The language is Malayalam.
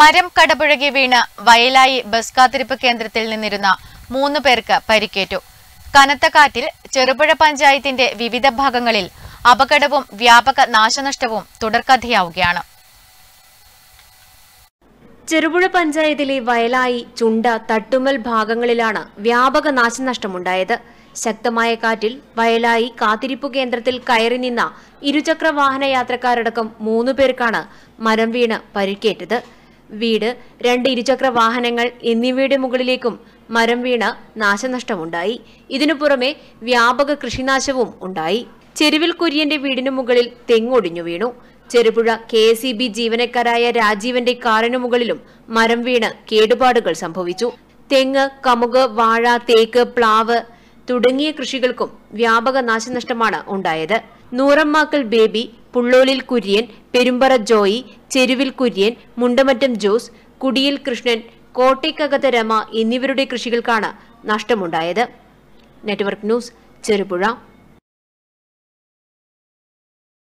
മരം കടപുഴകി വീണ് വയലായി ബസ് കാത്തിരിപ്പ് കേന്ദ്രത്തിൽ നിന്നിരുന്ന മൂന്ന് പേർക്ക് പരിക്കേറ്റു. കനത്ത കാറ്റിൽ ചെറുപുഴ പഞ്ചായത്തിന്റെ വിവിധ ഭാഗങ്ങളിൽ അപകടവും വ്യാപക നാശനഷ്ടവും തുടർക്കഥയാവുകയാണ്. ചെറുപുഴ പഞ്ചായത്തിലെ വയലായി ചുണ്ട തട്ടുമൽ ഭാഗങ്ങളിലാണ് വ്യാപക നാശനഷ്ടമുണ്ടായത്. ശക്തമായ കാറ്റിൽ വയലായി കാത്തിരിപ്പു കേന്ദ്രത്തിൽ കയറി നിന്ന ഇരുചക്ര വാഹന യാത്രക്കാരടക്കം മൂന്നു പേർക്കാണ് മരം വീണ് പരിക്കേറ്റത്. വീട് രണ്ട് ഇരുചക്ര വാഹനങ്ങൾ എന്നിവയുടെ മുകളിലേക്കും മരം വീണ് നാശനഷ്ടമുണ്ടായി. ഇതിനു പുറമെ വ്യാപക കൃഷിനാശവും ഉണ്ടായി. ചെരുവിൽ കുര്യന്റെ വീടിനു മുകളിൽ തെങ്ങൊടിഞ്ഞു വീണു. Cherupuzha K S E B ജീവനക്കാരായ രാജീവന്റെ കാറിനു മുകളിലും മരം വീണ് കേടുപാടുകൾ സംഭവിച്ചു. തെങ്ങ് കമുക് വാഴ തേക്ക് പ്ലാവ് തുടങ്ങിയ കൃഷികൾക്കും വ്യാപക നാശനഷ്ടമാണ് ഉണ്ടായത്. നൂറമ്മാക്കൽ ബേബി പുള്ളോലിൽ കുര്യൻ പെരുമ്പറ ജോയി ചെരുവിൽ കുര്യൻ മുണ്ടമറ്റം ജോസ് കുടിയിൽ കൃഷ്ണൻ കോട്ടയ്ക്കകത്ത് രമ എന്നിവരുടെ കൃഷികൾക്കാണ് നഷ്ടമുണ്ടായത്. Network news Cherupuzha.